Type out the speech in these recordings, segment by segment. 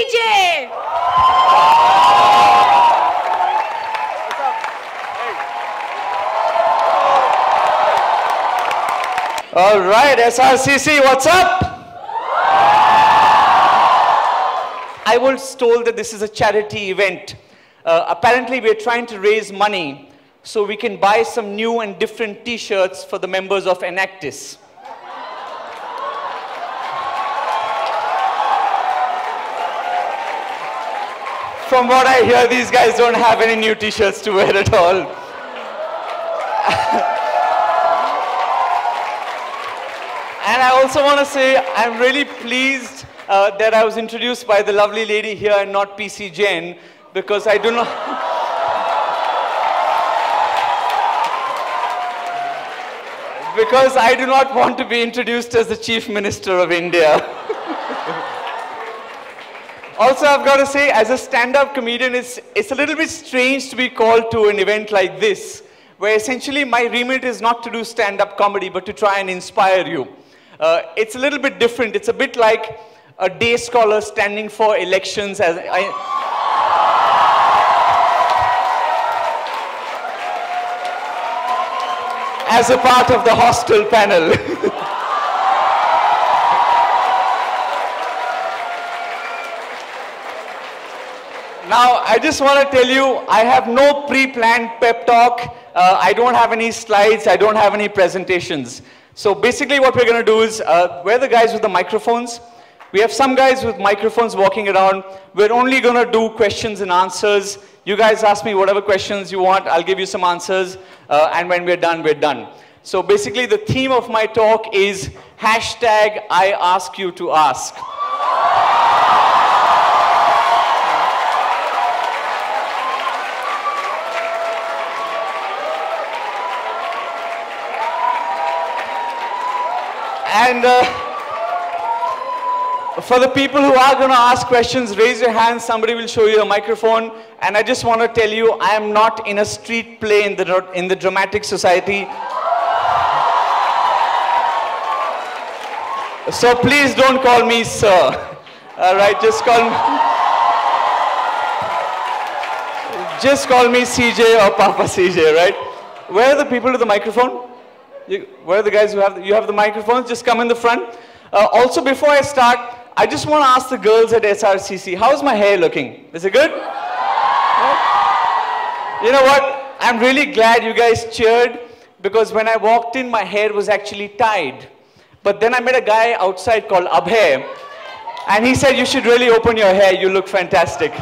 CJ. All right, SRCC, what's up? I was told that this is a charity event. Uh, apparently, we're trying to raise money so we can buy some new and different t-shirts for the members of Enactus. From what I hear, these guys don't have any new t-shirts to wear at all. And I also want to say I'm really pleased uh, that I was introduced by the lovely lady here and not PC Jain because I do not. because I do not want to be introduced as the Chief Minister of India. also, I've got to say, as a stand up comedian, it's, it's a little bit strange to be called to an event like this, where essentially my remit is not to do stand up comedy, but to try and inspire you. Uh, it's a little bit different. It's a bit like a day scholar standing for elections as I, as a part of the hostel panel. Now, I just want to tell you, I have no pre-planned pep talk. Uh, I don't have any slides. I don't have any presentations. So basically what we're going to do is, uh, we're the guys with the microphones. We have some guys with microphones walking around. We're only going to do questions and answers. You guys ask me whatever questions you want. I'll give you some answers. Uh, and when we're done, we're done. So basically the theme of my talk is hashtag I ask you to ask. And uh, for the people who are going to ask questions, raise your hand. Somebody will show you a microphone. And I just want to tell you, I am not in a street play in the, in the dramatic society. So please don't call me sir. All right, just call me. Just call me CJ or Papa CJ, right? Where are the people with the microphone? You, where are the guys who have, the, you have the microphones? Just come in the front. Uh, also, before I start, I just want to ask the girls at SRCC, how's my hair looking? Is it good? Yeah? You know what? I'm really glad you guys cheered because when I walked in, my hair was actually tied. But then I met a guy outside called Abhay, and he said, you should really open your hair, you look fantastic.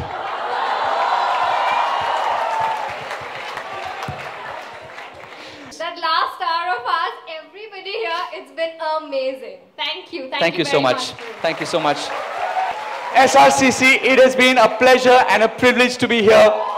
Amazing. Thank you. Thank, Thank you so very much. Thank you so much. SRCC, it has been a pleasure and a privilege to be here.